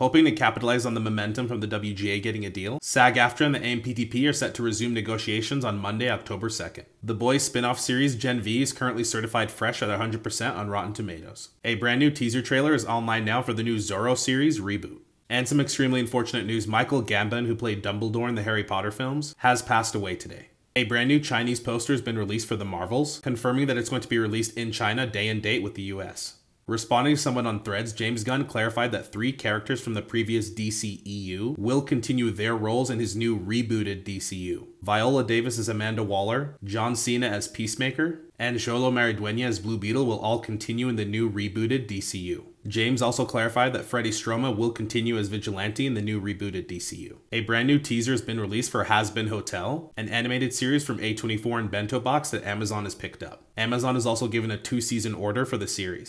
Hoping to capitalize on the momentum from the WGA getting a deal, SAG AFTRA and the AMPTP are set to resume negotiations on Monday, October 2nd. The Boys spin off series Gen V is currently certified fresh at 100% on Rotten Tomatoes. A brand new teaser trailer is online now for the new Zorro series reboot. And some extremely unfortunate news Michael Gambon, who played Dumbledore in the Harry Potter films, has passed away today. A brand new Chinese poster has been released for The Marvels, confirming that it's going to be released in China day and date with the US. Responding to someone on threads, James Gunn clarified that three characters from the previous DCEU will continue their roles in his new rebooted DCU. Viola Davis as Amanda Waller, John Cena as Peacemaker, and Xolo Maridueña as Blue Beetle will all continue in the new rebooted DCU. James also clarified that Freddie Stroma will continue as Vigilante in the new rebooted DCU. A brand new teaser has been released for Hazbin Hotel, an animated series from A24 and Bento Box that Amazon has picked up. Amazon has also given a two season order for the series.